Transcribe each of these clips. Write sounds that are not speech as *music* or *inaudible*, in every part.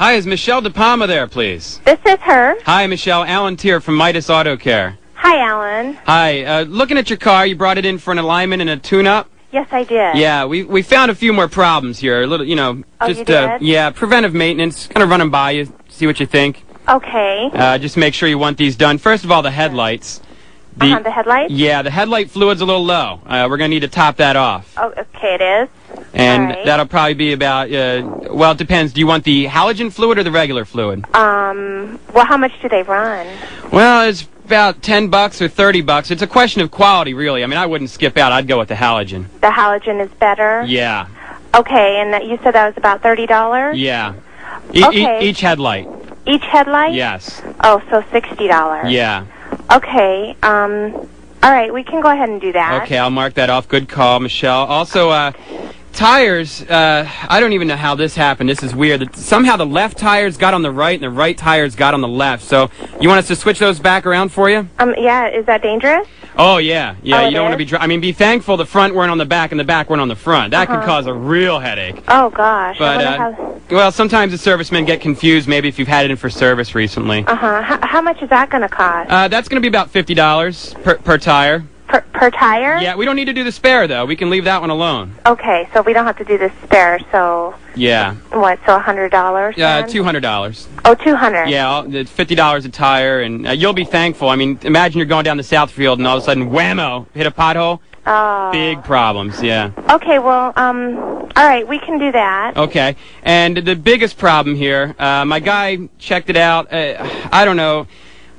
Hi, is Michelle De Palma there, please? This is her. Hi, Michelle. Alan Tier from Midas Auto Care. Hi, Alan. Hi. Uh, looking at your car, you brought it in for an alignment and a tune-up. Yes, I did. Yeah, we we found a few more problems here. A little, you know, Oh, just you uh, yeah, preventive maintenance. Kind of run them by you, see what you think. Okay. Uh, just make sure you want these done. First of all, the headlights. The, uh-huh, the headlights? yeah, the headlight fluid's a little low. Uh, we're gonna need to top that off, Oh, okay, it is. And right. that'll probably be about. Uh, well, it depends. Do you want the halogen fluid or the regular fluid? Um, well, how much do they run? Well, it's about 10 bucks or 30 bucks. It's a question of quality, really. I mean, I wouldn't skip out. I'd go with the halogen. The halogen is better? Yeah, Okay, and that you said that was about $30? yeah. E- e- Okay. each headlight. Each headlight? Yes. Oh, so $60. Yeah. Okay, um, all right, we can go ahead and do that. Okay, I'll mark that off. Good call, Michelle. Also, uh, tires. Uh, I don't even know how this happened. This is weird. Somehow the left tires got on the right and the right tires got on the left. So you want us to switch those back around for you? Um, yeah, is that dangerous? Oh yeah, yeah. Oh, you don't want to be. Dri- I mean, be thankful the front weren't on the back and the back weren't on the front. That could Uh-huh. cause a real headache. Oh, gosh. But uh, well, sometimes the servicemen get confused. Maybe if you've had it in for service recently. Uh-huh. How, how much is that going to cost? Uh, that's going to be about fifty dollars per, per tire. Per, per tire? Yeah, we don't need to do the spare though. We can leave that one alone. Okay, so we don't have to do the spare, so Yeah, what, so a $100 uh, then? two hundred dollars. Oh, 200 Yeah, all- it's fifty dollars a tire, and uh, you'll be thankful. I mean, imagine you're going down the Southfield and all of a sudden, whammo, hit a pothole. Oh. Big problems. Yeah. Okay, well, um, all right, we can do that. Okay. And the biggest problem here, uh, my guy checked it out. Uh, I don't know.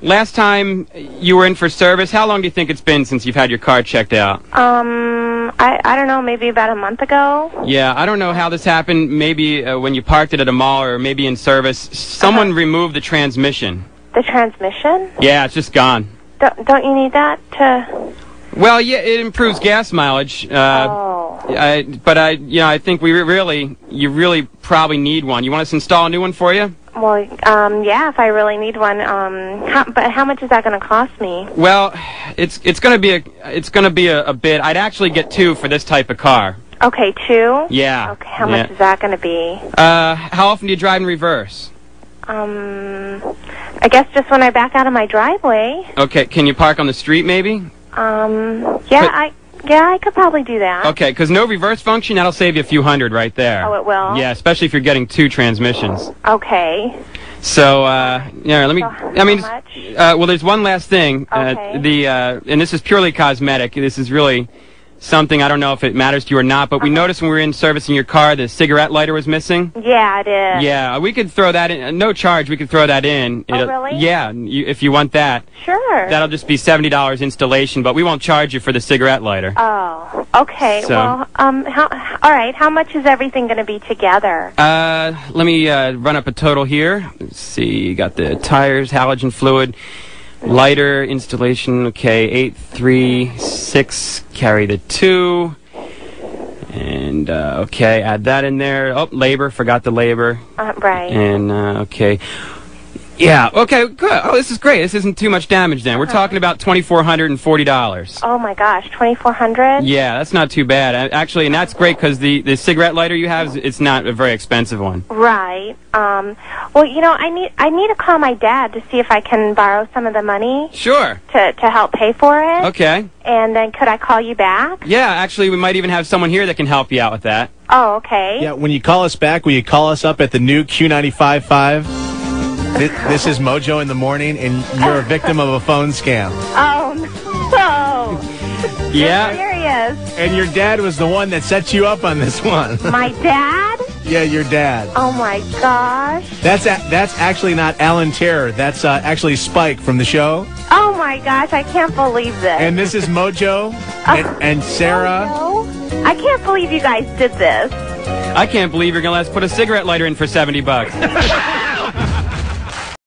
Last time you were in for service, how long do you think it's been since you've had your car checked out? Um, I, I don't know, maybe about a month ago. Yeah, I don't know how this happened. Maybe uh, when you parked it at a mall or maybe in service, someone Uh-huh. removed the transmission. The transmission? Yeah, it's just gone. Don't, don't you need that to... Well, yeah, it improves gas mileage. Uh, oh. I, but I, you know, I think we re- really, you really probably need one. You want us to install a new one for you? Well, um, yeah, if I really need one, um, how, but how much is that going to cost me? Well, it's it's gonna be a it's gonna be a, a bit. I'd actually get two for this type of car. Okay, two? Yeah. Okay, how yeah. much is that going to be? Uh, how often do you drive in reverse? Um, I guess just when I back out of my driveway. Okay, can you park on the street maybe? Um, yeah, But- I, yeah, I could probably do that. Okay, because no reverse function, that'll save you a few hundred right there. Oh, it will? Yeah, especially if you're getting two transmissions. Okay. So, uh, yeah, let me. So, I mean, how it's- much? uh, well, there's one last thing. Okay. Uh, the uh, and this is purely cosmetic. This is really something I don't know if it matters to you or not, but we Uh-huh. noticed when we were in service in your car, the cigarette lighter was missing. Yeah, it is. Yeah, we could throw that in. uh, No charge. We could throw that in. Oh, It'll- really? Yeah, you, if you want that. Sure. That'll just be seventy dollars installation, but we won't charge you for the cigarette lighter. Oh, okay. So- Well, um, how, all right. How much is everything going to be together? Uh, let me uh, run up a total here. Let's see. You got the tires, halogen fluid, lighter installation. Okay, eight, three, six. Carry the two. And uh, okay, add that in there. Oh, labor. Forgot the labor. Uh, right. And uh, okay. Yeah. Okay. Good. Oh, this is great. This isn't too much damage. Then we're Uh-huh. talking about twenty four hundred and forty dollars. oh my gosh, twenty four hundred. Yeah, that's not too bad. Uh, Actually, and that's great because the, the cigarette lighter you have, is- it's not a very expensive one. Right. Um. Well, you know, I need I need to call my dad to see if I can borrow some of the money Sure. to to help pay for it. Okay. And then could I call you back? Yeah, actually, we might even have someone here that can help you out with that. Oh, okay. Yeah, when you call us back, will you call us up at the new Q95.5? This, this is Mojo in the morning, and you're a victim of a phone scam. Oh no. Yeah. Serious. And your dad was the one that set you up on this one. *laughs* My dad? yeah, your dad. Oh my gosh. That's a, that's actually not Alan Terror. That's uh, actually Spike from the show. Oh my gosh, I can't believe this. And this is Mojo and, and Sarah. Oh, no. I can't believe you guys did this. I can't believe you're going to let us put a cigarette lighter in for 70 bucks. *laughs*